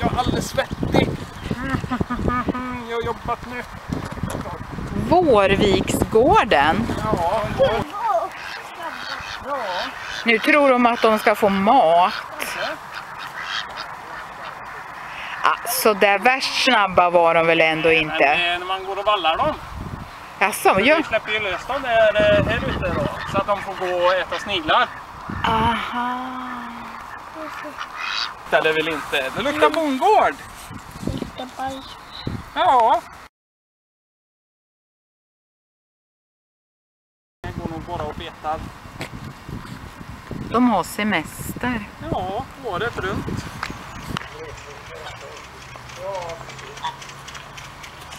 Jag är alldeles svettig. Jag har jobbat nu. Vårviksgården. Ja, ja. Nu tror de att de ska få mat. Ah, så där värst snabba var de väl ändå inte. eh, när man går och vallar dem. Jaså, Vi ja. släpper ju lös dem där, eh, här ute då. Så att de får gå och äta sniglar. Aha. Eller väl inte. Det luktar bondgård. Ja. Jag går nog bara och betar. De har semester. Ja, året runt.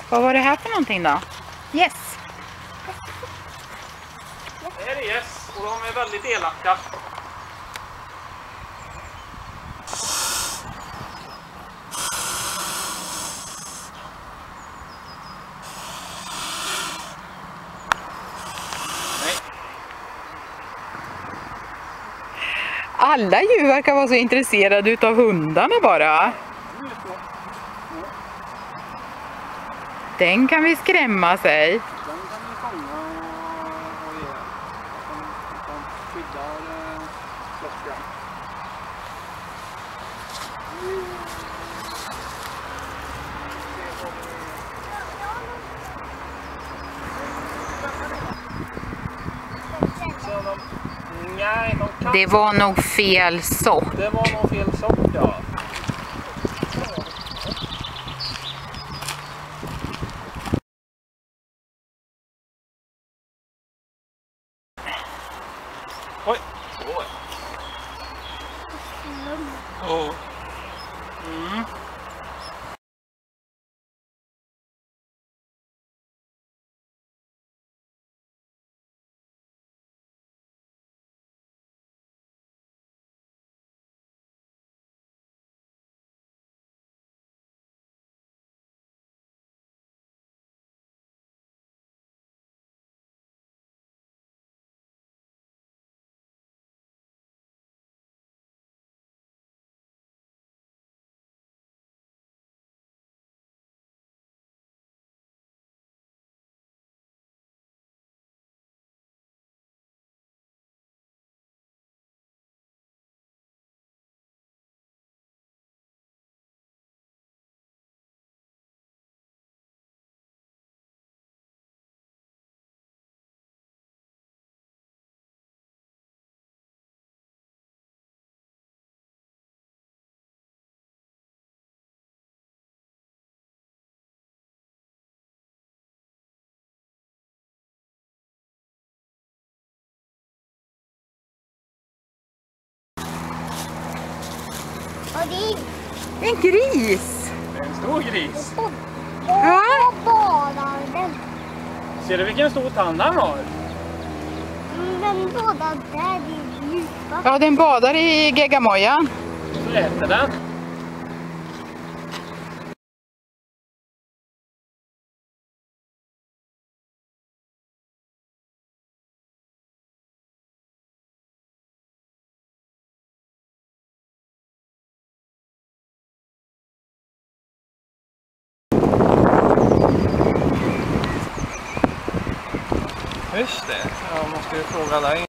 Vad var det här för någonting då? Yes. Det här är gäss och de är väldigt elaka. Alla djur verkar vara så intresserade utav hundarna bara. Den kan vi skrämma sig. Den kan vi fånga och ge. De, de skyddar eh, klockan. Se om de... Nej, de kan... Det var nog fel sort. Det var nog fel sort ja. Oj! Oj. Oh. Mm. Och det är En gris! En stor gris. Och badar den. Ser du vilken stor tand han har? Mm, Den båda där är djupa. Ja, den badar i geggamojan. Så äter den. Just det, jag måste ju fråga dig.